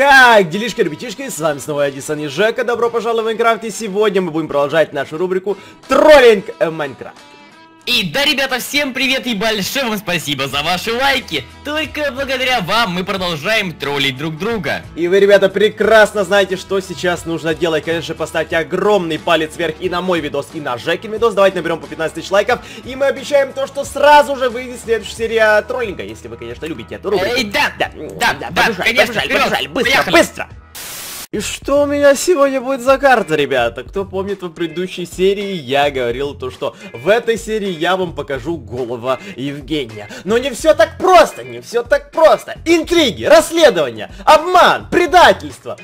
Как делишки, ребятишки, с вами снова я, Дисан и Жека, добро пожаловать в Майнкрафт, и сегодня мы будем продолжать нашу рубрику Троллинг в Майнкрафт. И да, ребята, всем привет и большое вам спасибо за ваши лайки. Только благодаря вам мы продолжаем троллить друг друга. И вы, ребята, прекрасно знаете, что сейчас нужно делать. Конечно, поставьте огромный палец вверх и на мой видос, и на Жекин видос. Давайте наберем по 15 тысяч лайков. И мы обещаем то, что сразу же выйдет следующая серия троллинга, если вы, конечно, любите эту рубрику. Эй, да, да, да, да, побежали, конечно, побежали, вперед, побежали, быстро, поехали. быстро! И что у меня сегодня будет за карта, ребята? Кто помнит в предыдущей серии, я говорил то, что в этой серии я вам покажу голова Евгения. Но не все так просто, не все так просто. Интриги, расследования, обман, предательство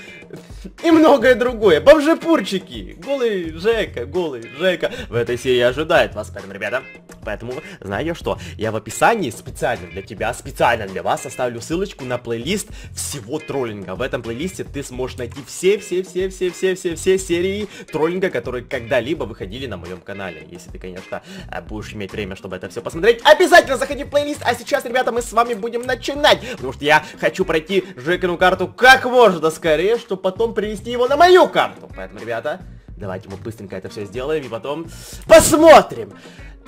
и многое другое. Бомжепурчики, голый Жека, голый Жека. В этой серии ожидает вас, поэтому, ребята, поэтому, знаете что, я в описании специально для тебя, специально для вас оставлю ссылочку на плейлист всего троллинга. В этом плейлисте ты сможешь найти все-все-все-все-все-все-все серии троллинга, которые когда-либо выходили на моем канале. Если ты, конечно, э, будешь иметь время, чтобы это все посмотреть, обязательно заходи в плейлист. А сейчас, ребята, мы с вами будем начинать, потому что я хочу пройти Жекину карту как можно скорее, чтобы потом перевести его на мою карту. Поэтому, ребята, давайте мы быстренько это все сделаем и потом посмотрим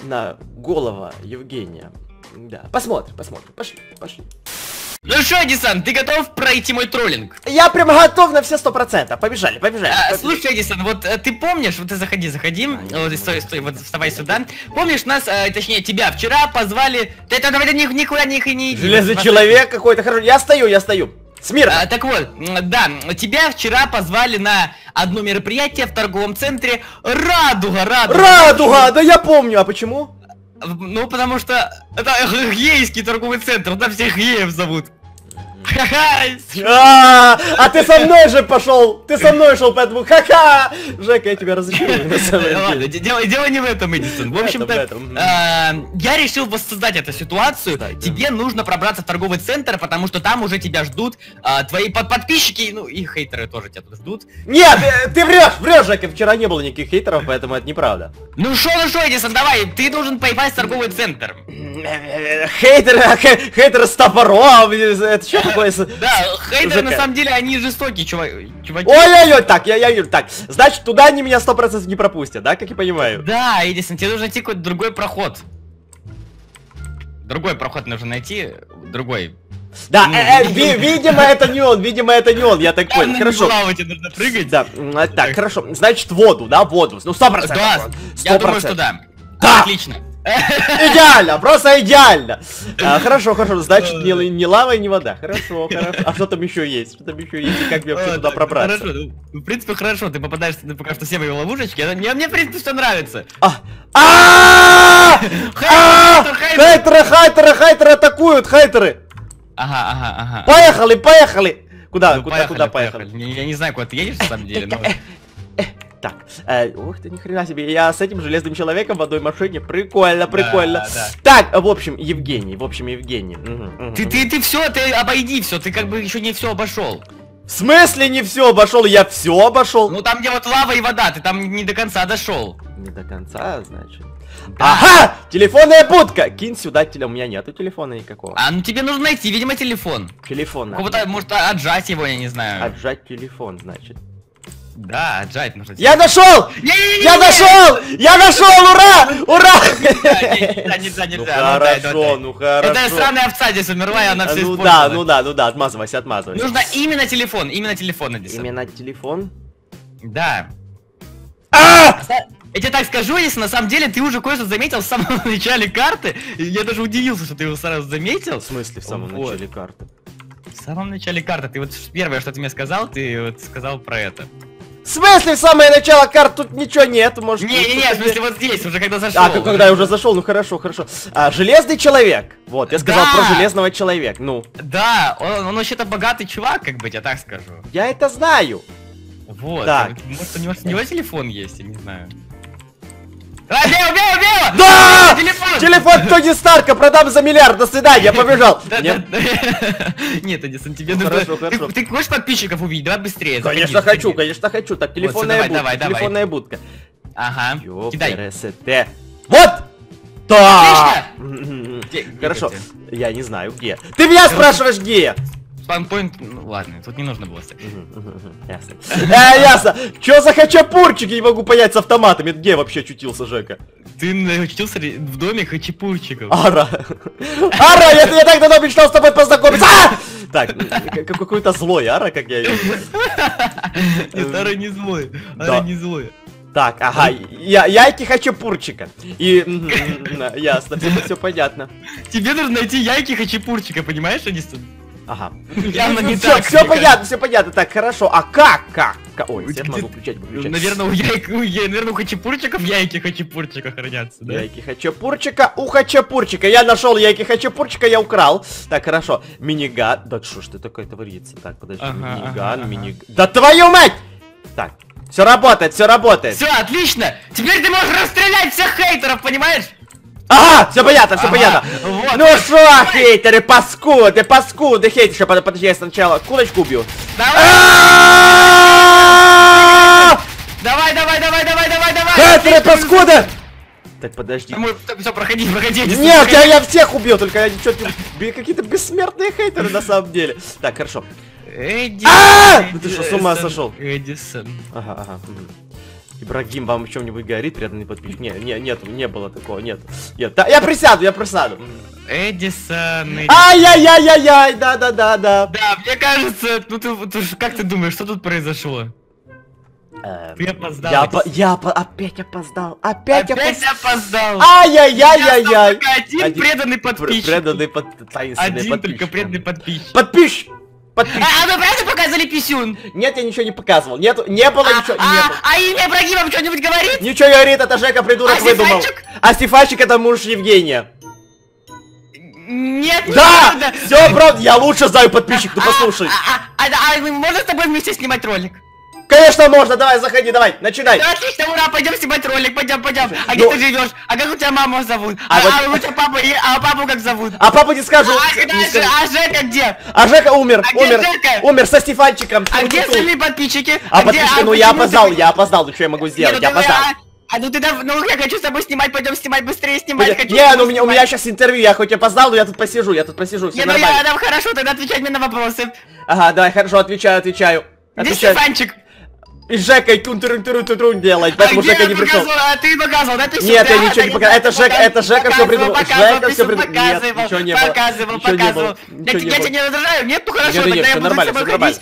на голова Евгения. Да, посмотрим, посмотрим. Пошли, пошли. Ну что, Эдисон, ты готов пройти мой троллинг? Я прям готов на все сто процентов. Побежали, побежали. А, побежали. слушай, Эдисон, вот э, ты помнишь, вот ты заходи, заходи, я вот стой, могу. стой, вот вставай сюда. Помнишь нас, э, точнее тебя вчера позвали, ты это давай ни- никуда не, не иди. Железный человек какой-то хороший. Я стою, я стою. Смирно. А, так вот, да, тебя вчера позвали на одно мероприятие в торговом центре Радуга, Радуга. Радуга, да я помню, а почему? Ну, потому что это гейский торговый центр, там всех геев зовут. Ха-ха! А, а ты со мной же пошел! Ты со мной шел, поэтому ха-ха! Жека, я тебя разочарую, на самом деле. дело, дело не в этом, Эдисон. В общем-то, а, я решил воссоздать эту ситуацию. Тебе нужно пробраться в торговый центр, потому что там уже тебя ждут а, твои под- подписчики, ну и хейтеры тоже тебя тут ждут. Нет, э, ты врешь, врешь, Жека, вчера не было никаких хейтеров, поэтому это неправда. Ну шо, ну шо, Эдисон, давай, ты должен попасть в торговый центр. Хейтеры, хе- хейтеры с топором, это что с- Да, хейтеры на самом деле, они жестокие, чувак, чуваки. Ой-ой-ой, так, я, я, так, значит, туда они меня сто процентов не пропустят, да, как я понимаю? Да, Эдисон, тебе нужно найти какой-то другой проход. Другой проход нужно найти, другой. Да, Ну, э, э, ви- видимо, это не он, видимо, это не он, я так понял, На хорошо. тебе нужно прыгать. Да, а, так, хорошо, значит, воду, да, воду, ну, сто процентов. Да, Сто я думаю, что да. Да. Отлично. Идеально, просто идеально. А, хорошо, хорошо, значит, не, не лава и не вода. Хорошо, хорошо. А что там еще есть? Что там еще есть? И как мне вообще туда пробраться? Хорошо, ну, в принципе, хорошо, ты попадаешь на пока что все мои ловушечки. Мне, мне, в принципе, все нравится. А! Хейтеры, хейтеры, хейтеры атакуют, хейтеры! Ага, ага, ага. Поехали, поехали! Куда, Ну, куда, куда поехали? Я не знаю, куда ты едешь, на самом деле, но... Так, э, ух ты, ни хрена себе, я с этим железным человеком в одной машине, прикольно, прикольно. да. Так, в общем, Евгений, в общем, Евгений. Ты, ты, ты все, ты обойди все, ты как бы еще не все обошел. В смысле не все обошел? Я все обошел. Ну там, где вот лава и вода, ты там не до конца дошел. Не до конца, значит. Ага! Телефонная будка! Кинь сюда телефон. У меня нету телефона никакого. А ну тебе нужно найти, видимо, телефон. Телефон. Какого-то, может, отжать его, я не знаю. Отжать телефон, значит. Да, отжать нужно. Я нашел! Я нашел! Я нашел! Ура! Ура! Нельзя, нельзя, Ну нельзя. Ну, дай, хорошо, ну хорошо. Это сраная овца здесь умерла, и она А, все Ну да, ну да, ну да, отмазывайся, отмазывайся. Нужно именно телефон, именно телефон, Эдисон. Именно телефон? Да. А! Я тебе так скажу, если на самом деле ты уже кое-что заметил в самом начале карты. Я даже удивился, что ты его сразу заметил. В смысле в самом Вот. начале карты? В самом начале карты, ты вот первое, что ты мне сказал, ты вот сказал про это. В смысле в самое начало карт тут ничего нет, может... Не-не-не, в смысле вот здесь, уже когда зашел. А, когда я уже зашел, ну хорошо, хорошо. А, железный человек. Вот, я сказал Да. про железного человека. Ну, Да, он, он вообще-то богатый чувак, как бы, я так скажу. я это знаю. Вот. Так. Может, у него, у него телефон есть, я не знаю. А, Бео, Бео, Бео! Да! Телефон! Телефон Тони Старка продам за миллиард, до свидания, побежал. Да, Нет? Эдисон, тебе Ну, нужно... хорошо, Ты- хорошо. Ты хочешь подписчиков увидеть? Давай быстрее. Конечно хочу, конечно хочу. Так, телефонная будка, телефонная будка. Ага, кидай. Вот! Да! Хорошо, я не знаю где. Ты меня спрашиваешь где? Спанпоинт, ну ладно, тут не нужно было мгм, Ясно. Э, ясно. Чё за хачапурчик? Я не могу понять с автоматами. Где вообще очутился Жека? Ты научился ли в доме хачапурчиков? Ара. Ара, я, я так давно мечтал с тобой познакомиться. А! Так, к- какой-то злой Ара, как я. Нет, Ара не злой. Да. Ара не злой. Так, ага, я, яйки хачапурчика. И, ясно, все, понятно. Тебе нужно найти яйки хачапурчика, понимаешь, Анистон? Ага. Явно не все, так, все понятно, все понятно. Так, хорошо. А как? Как? Ка- Ой, свет могу включать, выключать. Наверное, у яйк, у, я- наверное, у хачапурчиков яйки хачапурчика хранятся, да? Яйки хачапурчика у хачапурчика. Я нашел яйки хачапурчика, я украл. Так, хорошо. Миниган. Да что ж ты такое творится? Так, подожди. Миниган, миниган. Да твою мать! Так, все работает, все работает. Все, отлично! Теперь ты можешь расстрелять всех хейтеров, понимаешь? Ага, все понятно, все Ага, понятно. вот. Ну что, хейтеры, паскуды, паскуды, хейтеры. Под- Подожди, я сначала кулочку убью. Давай, А! давай, давай, давай, давай, давай! Хейтеры, паскуды! Так, подожди. Все, проходи, проходи. Нет, я, я всех убью, только я ничего не... Какие-то бессмертные хейтеры на самом деле. Так, хорошо. Эдисон, А! Ну ты что, с ума сошел? Эдисон. Ага, ага. Ибрагим, вам в чем-нибудь горит, преданный подписчик? Не, не, нет, не было такого, нет. Нет, да, я присяду, я присяду. Эдисон, Эдисон. Ай-яй-яй-яй-яй, да-да-да-да. Да, мне кажется, ну ты, ты как ты думаешь, что тут произошло? Эм, Ты опоздал. Я, опо- я опо- опять опоздал, опять, Опять опоздал. опоздал. Ай-яй-яй-яй-яй. Один, Один преданный Пр- подписчик. Преданный под... Один подписчик. только преданный подписчик. Подписчик! Подписчик! А, а вы правда показывали писюн? Нет, я ничего не показывал. Нету, не было А, ничего, не а, было. а имя Ибрагимов что-нибудь говорит? Ничего говорит, это Жека придурок А выдумал. Стефанчик? А Стефанчик это муж Евгения. Нет, Да! Все, правда, я лучше знаю подписчик, ну послушай. А, а, а, а, можно с тобой вместе снимать ролик? Конечно можно, давай, заходи, давай, начинай. Да, отлично, ура, пойдем снимать ролик, пойдем, пойдем. А Ну- где ты живешь? А как у тебя маму зовут? А А, вот- а у тебя папа, и- а папу как зовут? А папа не скажу. А, не скажу. а Жека где? А Жека умер, А умер, Жека? умер со Стефанчиком. А где остальные подписчики? А где- подписчик, а ну я опоздал, я опоздал, ну что я могу сделать, ну я опоздал. а- ну ты дав- ну я хочу с тобой снимать, пойдем снимать быстрее, снимать, хочу. Не, ну у меня, у меня сейчас интервью, я хоть опоздал, но я тут посижу, я тут посижу, все Не, ну я, нормально. да, хорошо, тогда отвечать мне на вопросы. Ага, давай, хорошо, отвечаю, отвечаю. Где Отвечаю. Стефанчик? И с Жекой тун тун тун тун тун делать, А поэтому где Жека не пришел. показывал? А ты показывал, да, писюн? Нет, я ничего не показал. Это Жека, показывал, это Жека все придумал. показывал, Жека все придумал. Нет, показывал, ничего не было. Показывал, показывал. Я тебя не раздражаю? Нет, ну хорошо, тогда я буду с тобой ходить.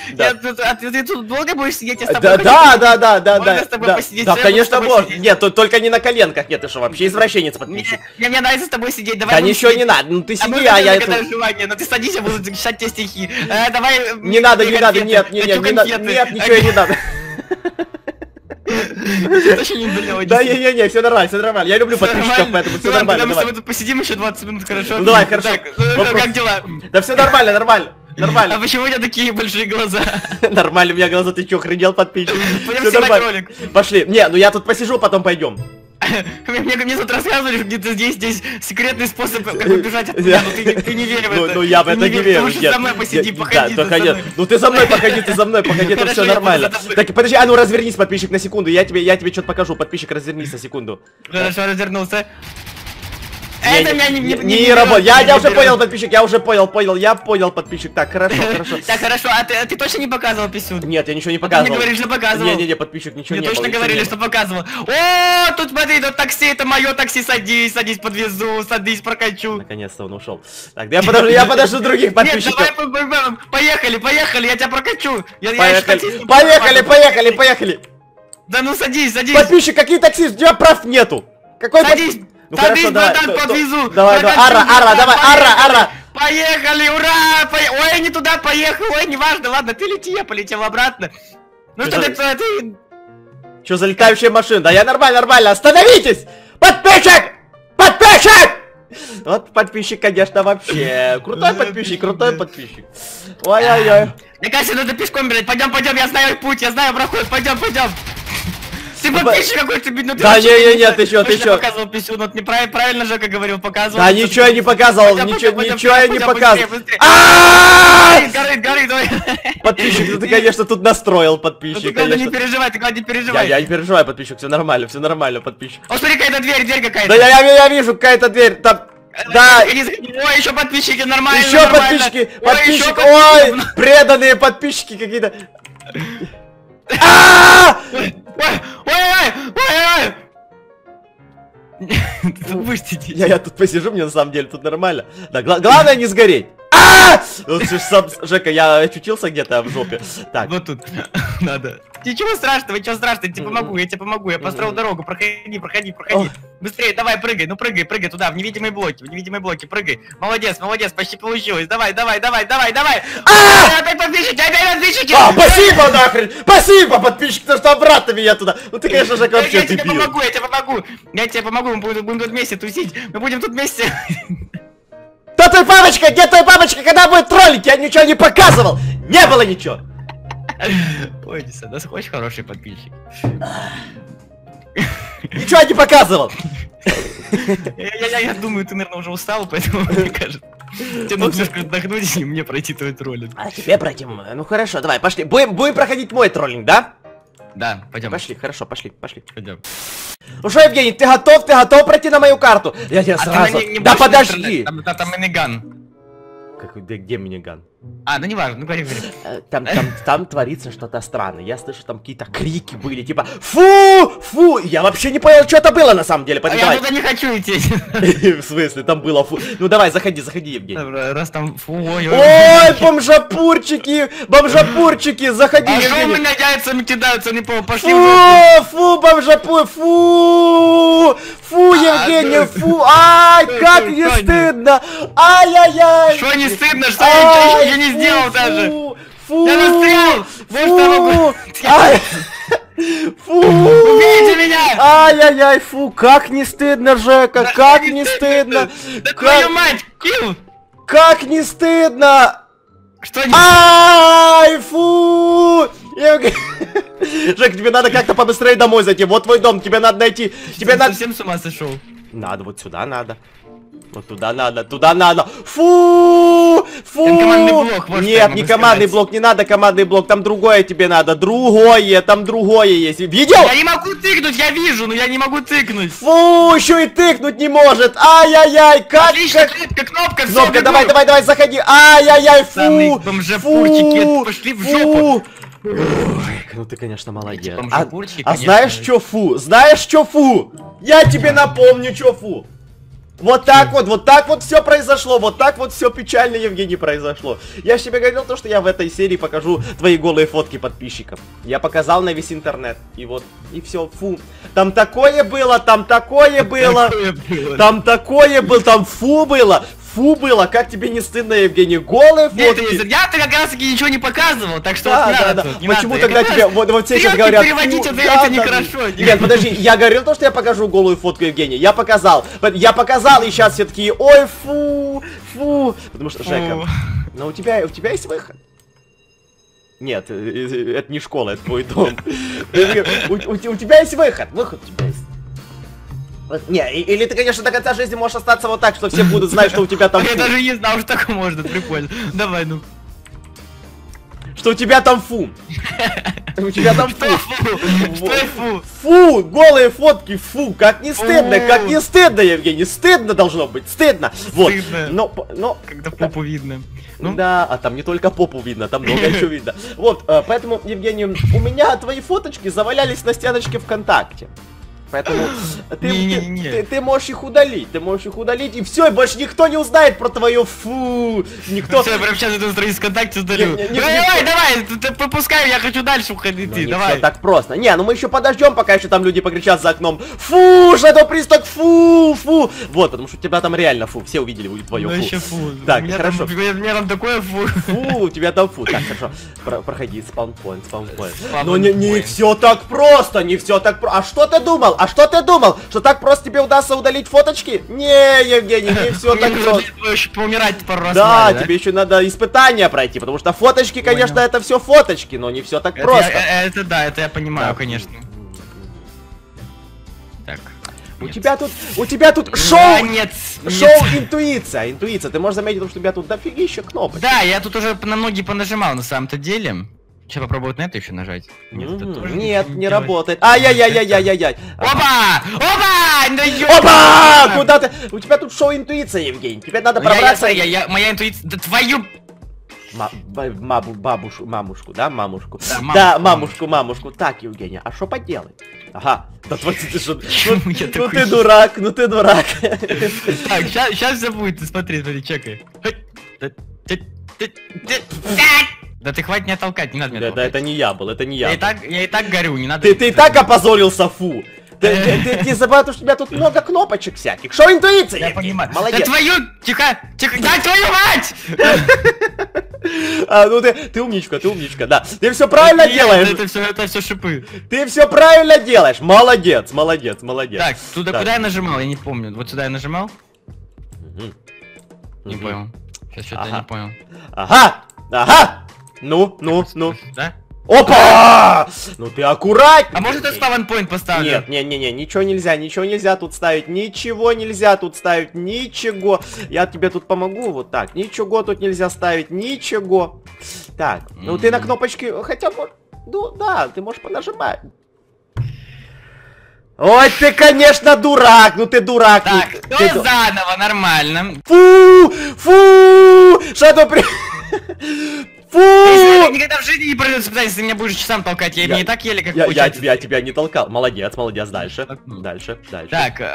А ты ты тут долго будешь сидеть? Я с тобой да, да, да, да, да, с тобой да, посидеть? да, конечно, можно? Нет, тут только не на коленках, нет, ты что, вообще извращенец подписчик. мне, мне нравится с тобой сидеть, давай Да ничего не надо, ну ты А сиди, а я это... но ты садись, я буду читать тебе стихи. Э, давай... Не надо, не надо, нет, нет, нет, нет, ничего не надо. Да, не-не-не, все нормально, все нормально. Я люблю подписчиков, поэтому все нормально, мы с тобой тут посидим еще 20 минут, хорошо? Ну давай, хорошо. Ну, Вопрос. как дела? Да все нормально, нормально, А нормально. почему у тебя такие большие глаза? Нормально, у меня глаза, ты что, охренел подписчик? Пойдем снимать нормально. ролик. Пошли. Не, ну я тут посижу, потом пойдем. Мне, мне, тут рассказывали, где-то здесь, здесь секретный способ, как убежать от меня, но ты, не- ты не веришь в Ну, это. ну я в это не верю. Ты лучше со мной посиди, походи да, только нет. Ну ты за мной походи, ты за мной походи, это все нормально. Так, подожди, а ну развернись, подписчик, на секунду. Я тебе, я тебе что-то покажу. Подписчик, развернись на секунду. Хорошо, развернулся. Это меня не, не, работает. Я, уже понял, подписчик, я уже понял, понял, я понял, подписчик. Так, хорошо, хорошо. Так, хорошо, а ты, а ты точно не показывал писюн? Нет, я ничего не Ты мне показывал. говоришь, что показывал. Не-не-не, подписчик, ничего Мне не точно было, ничего говорили, что показывал. О, тут смотри, тут такси, это мое такси, садись, садись, подвезу, садись, прокачу. Наконец-то он ушел. Так, я подожду, я подожду других Нет, давай, подписчиков. по- по- по- поехали, поехали, я тебя прокачу. Поехали, поехали, поехали, поехали. Да ну садись, садись. Подписчик, какие таксисты? У тебя прав нету. Какой под- Садись, Ну садись, хорошо, давай, братан, подвезу. давай, давай, ара, ара, давай, ара, ара. Поехали, ура! По- Ой, не туда поехал, ой, неважно, ладно, ты лети, я полетел обратно. Ну что ты, ты, ты- Что за летающая машина? Да я нормально, нормально. Остановитесь! Подписчик! Подписчик! Вот подписчик, конечно, вообще. Крутой подписчик, крутой подписчик. Ой-ой-ой. Мне кажется, надо пешком бежать. Пойдем, пойдем, я знаю путь, я знаю проход, пойдем, пойдем. Ты Ну, подписчик какой-то, ну ты Да вообще не-не-не, не- ты чё, ты чё? показывал писюн, вот неправильно, правильно Жека говорил, показывал. Да ничего я не показывал, ничего, ничего я не показывал. быстрее, быстрее. А-а-а! Горит, горит, ой. Подписчик, ну ты, конечно, тут настроил Ну подписчик, не конечно. переживай, ты главное не переживай. я не переживаю, подписчик, все нормально, все нормально, подписчик. О, смотри, какая-то дверь, дверь какая-то. Да я, вижу какая-то дверь, там... Да. Заходи. Ой, еще подписчики, нормально, Еще нормально. подписчики, Ой, подписчики, ой, преданные подписчики какие-то. Сидеть? Я, я тут посижу, мне на самом деле тут нормально. Да, гла- главное не сгореть. А! Вот сам- Жека, я очутился где-то в жопе. Так, Вот тут. Надо. Ничего страшного, ничего страшного, я тебе помогу, я тебе помогу, я построил дорогу, проходи, проходи, проходи. Быстрее, давай, прыгай, ну прыгай, прыгай туда, в невидимые блоки, в невидимые блоки, прыгай. Молодец, молодец, почти получилось, давай, давай, давай, давай, давай. А! Опять подписчики, опять подписчики. А, спасибо нахрен! Спасибо, подписчик, то, что обратно меня туда. Ну ты, конечно, Я, вообще я тебе помогу, я тебе помогу, я тебе помогу, мы будем, будем тут вместе тусить, мы будем тут вместе. Кто твой папочка? Где твой папочка? Когда будет троллить? Я ничего не показывал! Не было ничего! Ой, Диса, да очень хороший подписчик. Ничего не показывал! Я, думаю, ты, наверное, уже устал, поэтому мне кажется. Тебе нужно отдохнуть и мне пройти твой троллинг. А тебе пройти? Ну хорошо, давай, пошли. Будем, будем проходить мой троллинг, да? Да, пойдем. Пошли, хорошо, пошли, пошли. Пойдем. Ну что, Евгений, ты готов? Ты готов пройти на мою карту? Я тебе А сразу... не да подожди! Там, там, там миниган. Как, где, где миниган? А, ну не важно, ну говори, говори. Э, Там, там, там творится что-то странное. Я слышу, там какие-то крики были, типа Фу! Фу! Я вообще не понял, что это было на самом деле. А Пойди, я давай. туда не хочу идти. В смысле, там было фу. Ну давай, заходи, заходи, Евгений. Раз там, фу, ой, Ой, бомжапурчики! Бомжапурчики! Заходи, А Евгений! меня яйцами кидаются, не помню, пошли. Фу, фу, бомжапур, фу, фу, Евгений, А, фу, ай, как не стыдно, ай-яй-яй. Что не стыдно, что я еще не сделал даже. Фу, Я застрял. Я фу, ай, фу. Убейте меня! Ай-яй-яй, фу, как не стыдно, Жека, Да как не стыдно, Да твою мать, Килл! как не стыдно. Что не... Ай, фу! Жек, тебе надо как-то побыстрее домой зайти. Вот твой дом, тебе надо найти. Тебе надо... совсем с ума сошел? Надо, вот сюда надо. Вот туда надо, туда надо. Фу! Фу! Там командный блок, вот Нет, не командный сказать. блок, не надо командный блок, там другое тебе надо. Другое, там другое есть. Видел? Я не могу тыкнуть, я вижу, но я не могу тыкнуть. Фу, еще и тыкнуть не может. Ай-яй-яй, как, Отлично, кнопка, кнопка, Кнопка, давай, давай, давай, заходи. Ай-яй-яй, фу! Самые бомжапурчики, фу, пошли в жопу. Ой, ну ты, конечно, молодец. А, а знаешь, что фу? Знаешь, что фу? Я тебе напомню, что фу. Вот так вот, вот так вот все произошло, вот так вот все печально, Евгений, произошло. Я ж тебе говорил то, что я в этой серии покажу твои голые фотки подписчикам. Я показал на весь интернет, и вот, и все, фу. Там такое было, там. Такое было. Там такое было, там фу было, фу было, как тебе не стыдно, Евгений, голые Нет, фотки. я-то как раз таки ничего не показывал, так что Да, вот не да, надо да. тут, не Почему надо. тогда Я тебе, раз вот, вот все сейчас говорят, переводить «Фу, это, да, это да, нехорошо. Нет, подожди, я говорил то, что я покажу голую фотку Евгения, я показал, я показал, и сейчас все такие, ой, фу, фу, потому что, Жека, Фу. но у тебя, у тебя есть выход? Нет, э, э, это не школа, это твой дом. У тебя есть выход, выход у тебя есть. Вот, Не, и- или ты, конечно, до конца жизни можешь остаться вот так, что все будут знать, что у тебя там Я даже не знал, что так можно, прикольно. Давай, ну. Что у тебя там фу. У тебя там фу. фу? Что фу? Фу, голые фотки, фу, как не стыдно, как не стыдно, Евгений, стыдно должно быть, стыдно. Вот, Стыдно. но, но, Когда попу видно. Ну, да, а там не только попу видно, там много еще видно. Вот, э, поэтому, Евгений, у меня твои фоточки завалялись на стеночке ВКонтакте. Поэтому ты, Не-не-не. ты- ты- ты можешь их удалить, ты можешь их удалить, и все, и больше никто не узнает про твое фу, никто... Все, прям сейчас эту страницу ВКонтакте удалю. Не- не- не- Давай, давай, давай, ты- пропускай, я хочу дальше уходить, Ну, не давай. так просто. Не, ну мы еще подождем, пока еще там люди покричат за окном. Фу, Shadow Priest, фу, фу. Вот, потому что у тебя там реально фу, все увидели твое Ну фу. еще фу. Так, У меня хорошо. Там, у меня там такое фу. Фу, у тебя там фу. Так, хорошо. Про- проходи, спаунпоинт, спаунпоинт. Спаун Но не, не все так просто, не все так просто. А что ты думал? А что ты думал? Что так просто тебе удастся удалить фоточки? Не, Евгений, не все так просто. для этого еще поумирать пару раз. Да, тебе еще надо испытания пройти, потому что фоточки, конечно, это все фоточки, но не все так просто. э, это да, это я понимаю, конечно. Так. У тебя тут, у тебя тут шоу, Да, нет, шоу нет. интуиция, интуиция. Ты можешь заметить, что у тебя тут дофигища кнопок. Да, я тут уже на многие понажимал на самом-то деле. Сейчас попробовать на это еще нажать. Нет, это тоже Нет, не делает. работает. Ай-яй-яй-яй-яй-яй. Опа! Опа! Да Опа! Куда ты? У тебя тут шоу интуиция, Евгений. Тебе надо Я- я, пробраться. я, я, моя интуиция... Да твою... Ма- ба- мабу- бабушу, мамушку, да, мамушку? Да, мамушку, Да, мамушку, мамушку. Так, Евгения, а что поделать? Ага, да твой ты что? Ну ну ты дурак, ну ты дурак. Так, сейчас все будет, смотри, смотри, чекай. Да ты хватит меня толкать, не надо меня Да, да, толкать. это не я был, это не Я я. и так, я и так горю, не надо... Ты, ты и так опозорился, фу. Ты, ты, ты не забывай, что у тебя тут много кнопочек всяких. Шоу интуиция, Я понимаю. Молодец. Да твою... Тихо! Тихо! Да твою мать! А, ну ты, ты умничка, ты умничка, да. Ты все правильно Нет, делаешь. Это все, это все шипы. Ты все правильно делаешь. Молодец, молодец, молодец. Так, туда Так. куда я нажимал? Я не помню. Вот сюда я нажимал? Мгм. Не Мгм. понял. Сейчас что-то я Ага. не понял. Ага, ага. Ну, ну, ну. Да? Опа! Ну ты аккуратнее. А может я point поставлю? Нет, не, не, не, ничего нельзя, ничего нельзя тут ставить, ничего нельзя тут ставить, ничего. Я тебе тут помогу, вот так, ничего тут нельзя ставить, ничего. Так, ну ты на кнопочки, хотя бы, ну да, ты можешь понажимать. Ой, ты, конечно, дурак, ну ты дурак. Так, ты- ну ты ду- заново, нормально. Фу! Фу! Шадо при... Фу! Если никогда в жизни не придется испытать, если ты меня будешь часам толкать, я, Я- мне и так еле как Я, я тебя, тебя не толкал. Молодец, молодец. Дальше. Толкнул. Дальше, дальше. Так, эм,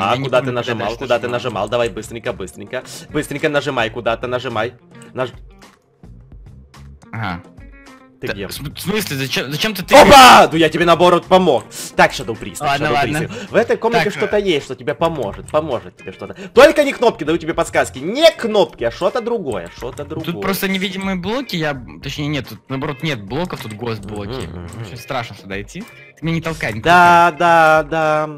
Ага, куда помню, ты нажимал, куда ты нажимал? Давай быстренько, быстренько. Быстренько нажимай, куда-то нажимай. Наж... Ага. Ты где? В см- в смысле, зачем, зачем ты... Опа! Ну я тебе наоборот помог. Так, Shadow Priest. Ладно, Shadow ладно. Priest. В этой комнате что-то есть, что тебе поможет. Поможет тебе что-то. Только не кнопки, даю тебе подсказки. Не кнопки, а что-то другое. Что-то другое. Тут просто невидимые блоки, я... Точнее, нет, тут наоборот нет блоков, тут гост-блоки. Мгм, мгм. Очень страшно сюда идти. Ты меня не толкай, не Да, да, да.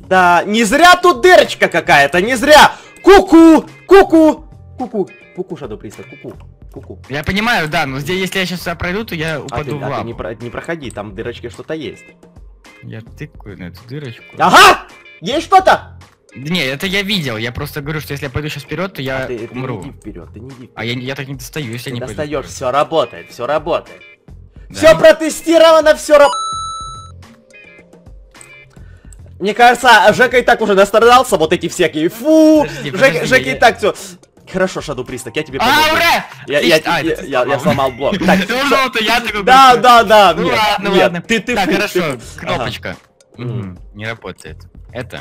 Да, не зря тут дырочка какая-то, не зря. Ку-ку, ку-ку, ку-ку. Ку-ку, Shadow Priest, ку-ку, ку-ку. толкай. Я понимаю, да, но здесь, если я сейчас сюда пройду, то я А упаду ты, в а ты не, про- не проходи, там в дырочке что-то есть. Я тыкаю на эту дырочку. Ага! Есть что-то? Не, это я видел, я просто говорю, что если я пойду сейчас вперед, то я А ты, ты не умру. иди вперед, ты не иди вперед. А я, я так не достаю, если Ты я не достаешь, все работает, все работает. Да? Все протестировано, все раб... Мне кажется, Жека и так уже настрадался, вот эти всякие. Фу! Подожди, Жека, подожди, Жека я- и так все. Хорошо, Шаду Пристак, я тебе А, помогу. ура! Я, я. А, я, я- я сломал. блок. Так, желтый, я такой да, да, да, Ну нет, ладно, нет, ладно. ты, ты так, хорошо, кнопочка. Не работает. Это.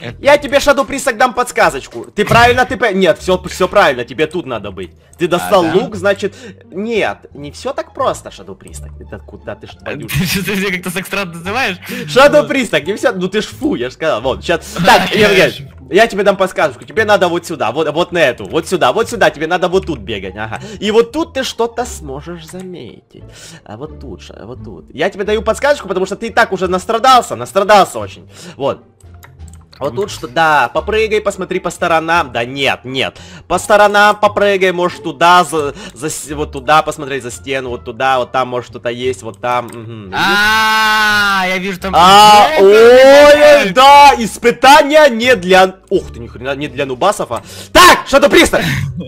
Это. Я тебе, Шаду Пристак, дам подсказочку. Ты правильно, ты... Нет, все, все правильно, тебе тут надо быть. Ты достал да? лук, значит... Нет, не все так просто, Шаду Пристак. Это куда ты ж твою Ты что, меня как-то так странно называешь? Shadow Priest, не все, ну ты ж фу, я ж сказал, вот, сейчас, так, Я Евгений, я тебе дам подсказку, тебе надо вот сюда, вот, вот на эту, вот сюда, вот сюда, тебе надо вот тут бегать, ага, и вот тут ты что-то сможешь заметить, а вот тут, вот тут, я тебе даю подсказку, потому что ты и так уже настрадался, настрадался очень, вот. Вот тут что, да, попрыгай, посмотри по сторонам, да нет, нет, по сторонам попрыгай, может туда, за, за вот туда посмотреть за стену, вот туда, вот там может что-то есть, вот там. А, я вижу там... А, ой, да, испытания не для... Ух ты, ни хрена, не для нубасов, а... Так, что-то пристав!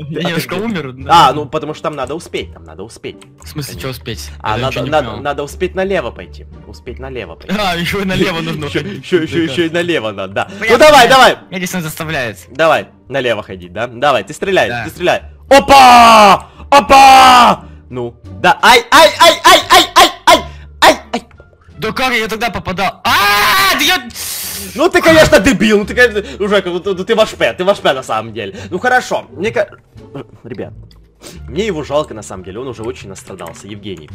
Я немножко умер. А, ну потому что там надо успеть, там надо успеть. В смысле, что успеть? А, надо, успеть налево пойти. Успеть налево пойти. А, еще и налево нужно. Еще, еще, еще и налево надо, да. Ну давай, давай, здесь заставляет. давай, налево ходить, да? Давай, ты стреляй, Да. ты стреляй. Опа! Опа! Ну, да, ай, ай, ай, ай, ай, ай, ай, ай, ай. Да как я тогда попадал? А, да я... Ну ты, конечно, дебил, ну ты, конечно, уже, ну, ты, ты ваш ты ваш на самом деле. Ну хорошо, мне. Ребят, мне его жалко на самом деле, он уже очень настрадался, Евгений.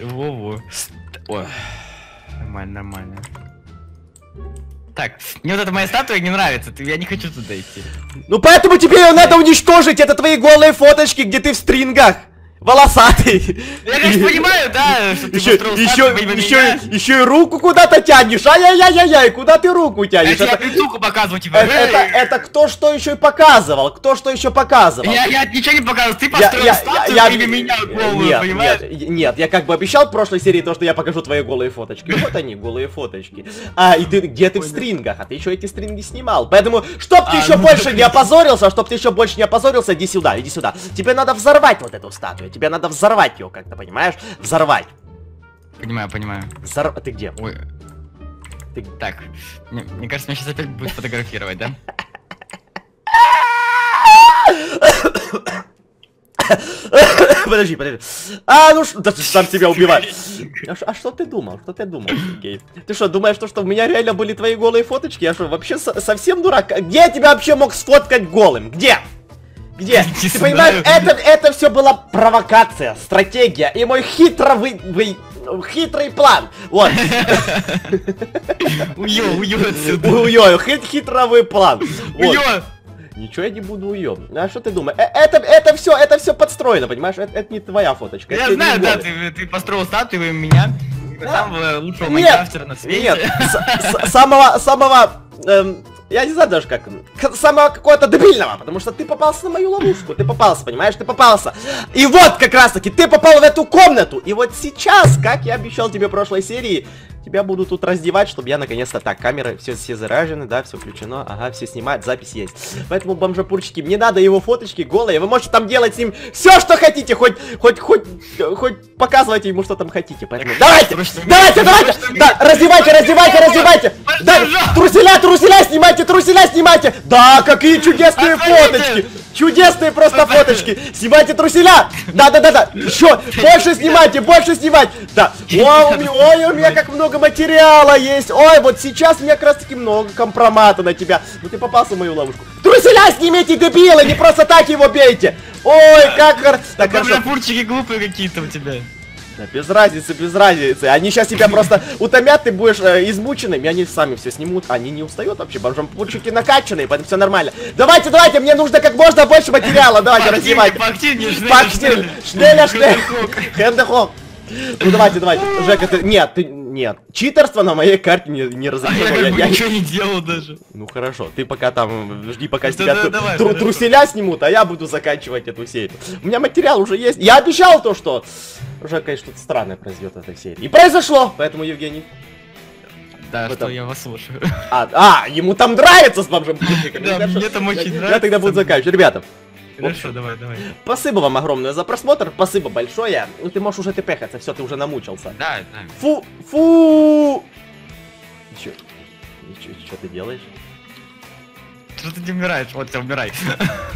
Во-во. Ой. Нормально, нормально. Так, мне вот эта моя статуя не нравится, я не хочу туда идти. Ну поэтому тебе ее надо уничтожить, это твои голые фоточки, где ты в стрингах. Волосатый. Я, конечно, понимаю, да, Еще, еще, еще, еще и руку куда-то тянешь. Ай-яй-яй-яй-яй, куда ты руку тянешь? я Это, пиццуху показываю, типа, это, это, это кто что еще и показывал? Кто что еще показывал? Я, я ничего не показывал, ты Я- построил я- статую я- мимо меня голую, нет, понимаешь? Нет, нет, я как бы обещал в прошлой серии то, что я покажу твои голые фоточки. Вот они, голые фоточки. А, и ты где ты в стрингах, а ты еще эти стринги снимал. Поэтому, чтоб ты А, еще ну, больше не опозорился, чтоб ты еще больше не опозорился, иди сюда, иди сюда. Тебе надо взорвать вот эту статую. Тебе надо взорвать ее как-то, понимаешь? Взорвать. Понимаю, понимаю. Взор... Ты где? Ой. Ты- Так, мне, мне кажется, меня сейчас опять будет фотографировать, да? Подожди, подожди. А, ну что, да ты сам себя убиваешь. А, а что ты думал? Что ты думал, Сергей? Ты что, думаешь, то, что у меня реально были твои голые фоточки? Я что, вообще со- совсем дурак? Где я тебя вообще мог сфоткать голым? Где? Где? Не Ты понимаешь, это, это все была провокация, стратегия и мой хитровый, вы- хитрый план. Вот. Уё, уё отсюда. Уё, хит, хитровый план. Уё! Ничего я не буду уё. А что ты думаешь? Э, Это, это все, это все подстроено, понимаешь? Это, это не твоя фоточка. Я знаю, да, ты, ты построил статую меня, самого лучшего Нет, майнкрафтера на свете. Нет, самого, самого, эм, я не знаю даже как, самого какого-то дебильного, потому что ты попался на мою ловушку, ты попался, понимаешь, ты попался. И вот как раз таки, ты попал в эту комнату, и вот сейчас, как я обещал тебе в прошлой серии, тебя буду тут раздевать, чтобы я наконец-то... Так, камеры все, все заражены, да, все включено, ага, все снимают, запись есть. Поэтому, бомжапурчики, мне надо его фоточки голые, вы можете там делать с ним все, что хотите, хоть, хоть, хоть, хоть показывайте ему, что там хотите. Поэтому давайте, давайте, давайте, да, раздевайте, раздевайте, раздевайте. Да, труселя, труселя снимайте, труселя снимайте. Да, какие чудесные фоточки. Чудесные просто фоточки. Снимайте труселя. Да, да, да, да. Еще больше снимайте, больше снимать. Да. Ой, у меня, ой, у меня как много материала есть. Ой, вот сейчас у меня как раз таки много компромата на тебя. Ну ты попался в мою ловушку. Труселя снимите, дебилы, не просто так его бейте. Ой, как. Так, хорошо. же пурчики глупые какие-то у тебя. Да без разницы, без разницы. Они сейчас тебя просто утомят, ты будешь э, измученным, и они сами все снимут. Они не устают вообще, бомжампурчики накачанные, поэтому все нормально. Давайте, давайте, мне нужно как можно больше материала, давайте, раздевайте. Поактивнее, Пактиль, шнеля, шнеля, хендехок. Ну давайте, давайте. Жека, ты... Нет, ты... Нет. Читерство на моей карте не, не А я разрешено. как Я- бы я- ничего не делал даже. Ну хорошо, ты пока там жди, пока с Да, тебя да, тру- давай, тру- хорошо. труселя снимут, а я буду заканчивать эту серию. У меня материал уже есть. Я обещал то, что уже, конечно, что-то странное произойдет в этой серии. И произошло! Поэтому, Евгений. Да, что я вас слушаю. А, а, ему там нравится с бомжем. Да, мне там очень Я- Я нравится. тогда буду заканчивать. Ребята, Хорошо, давай, давай. спасибо вам огромное за просмотр. Спасибо большое. Ну ты можешь уже тпхаться, все, ты уже намучился. Да, да. Фу, фу! Че? Что ты делаешь? Что ты не умираешь? Вот ты умирай.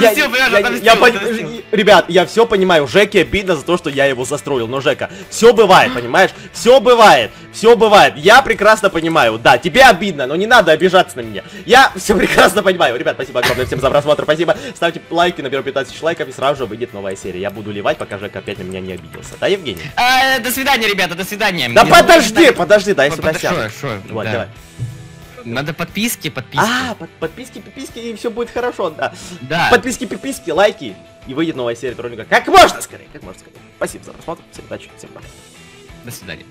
Я сил, я- понимаешь, пон- сил. Ребят, я все понимаю, Жеке обидно за то, что я его застроил, но Жека, все бывает, понимаешь? Все бывает, все бывает. Я прекрасно понимаю, да, тебе обидно, но не надо обижаться на меня. Я все прекрасно понимаю. Ребят, спасибо огромное всем за просмотр, спасибо. Ставьте лайки, наберем 15 тысяч лайков и сразу же выйдет новая серия. Я буду ливать, пока Жека опять на меня не обиделся. Да, Евгений? А, До свидания, ребята, до свидания. Да подожди, подожди, дай сюда сяду. Вот, да. давай. Надо подписки, подписки. А, под- подписки, подписки, и все будет хорошо, да. Да. Подписки, подписки, лайки, и выйдет новая серия ролика. Как можно скорее, как можно скорее. Спасибо за просмотр, всем удачи, всем пока. До свидания.